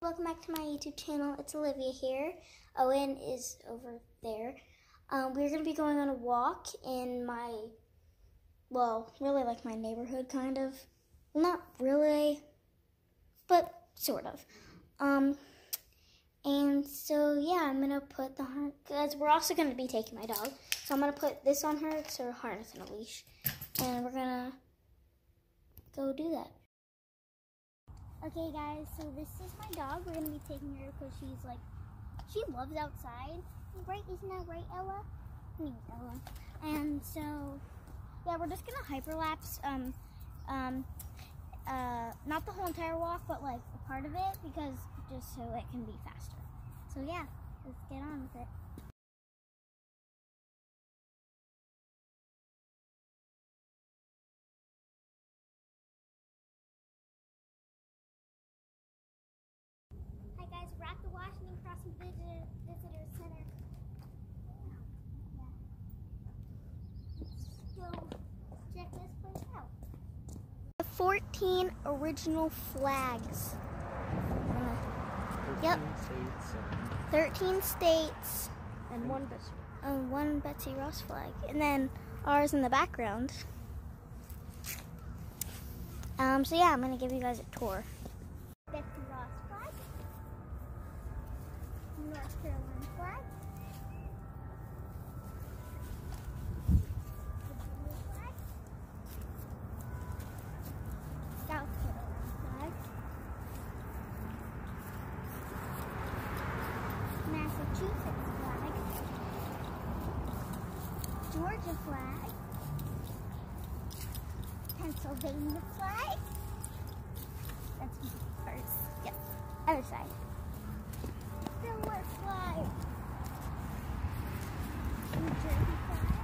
Welcome back to my YouTube channel. It's Olivia here. Owen is over there. Um, we're going to be going on a walk in my, well, really like my neighborhood, kind of. Not really, but sort of. Um, and so, yeah, I'm going to put the, because we're also going to be taking my dog. So I'm going to put this on her. It's her harness and a leash. And we're going to go do that. Okay, guys, so this is my dog. We're gonna be taking her because she's like, she loves outside. Right? Isn't that right, Ella? I mean, Ella. And so, yeah, we're just gonna hyperlapse, um, um, uh, not the whole entire walk, but like a part of it because just so it can be faster. So, yeah, let's get on with it. Hi guys, we're at the Washington Crossing Visitor, Visitor Center. Let's go check this place out. 14 original flags. Uh, Yep. 13 states And one Betsy. and one Betsy Ross flag. And then ours in the background. Um, so yeah, I'm gonna give you guys a tour. Betsy Ross flag. North Carolina flag. Virginia flag. South Carolina flag. Massachusetts flag. Georgia flag. Pennsylvania flag. That's ours. Yep. Other side. Delaware flag. New Jersey flag.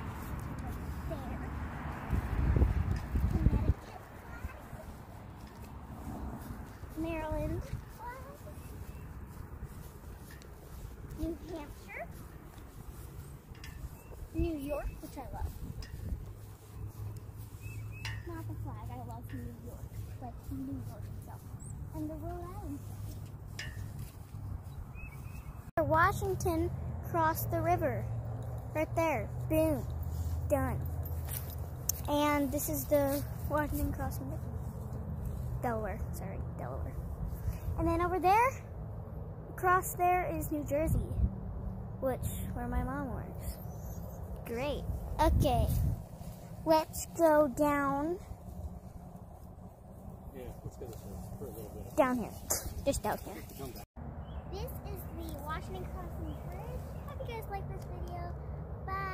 Maryland flag. New Hampshire. New York, which I love. Not the flag, I love New York, but New York itself. And the Rhode Island flag. Washington crossed the river. Right there. Boom. Done. And this is the Washington crossing river. Delaware. Sorry, Delaware. And then over there, across there is New Jersey, which where my mom works. Great. Okay. Let's go down Yeah, let's go this way for a little bit. down here. Just down here. This is the Washington Crossing Bridge. Hope you guys like this video. Bye.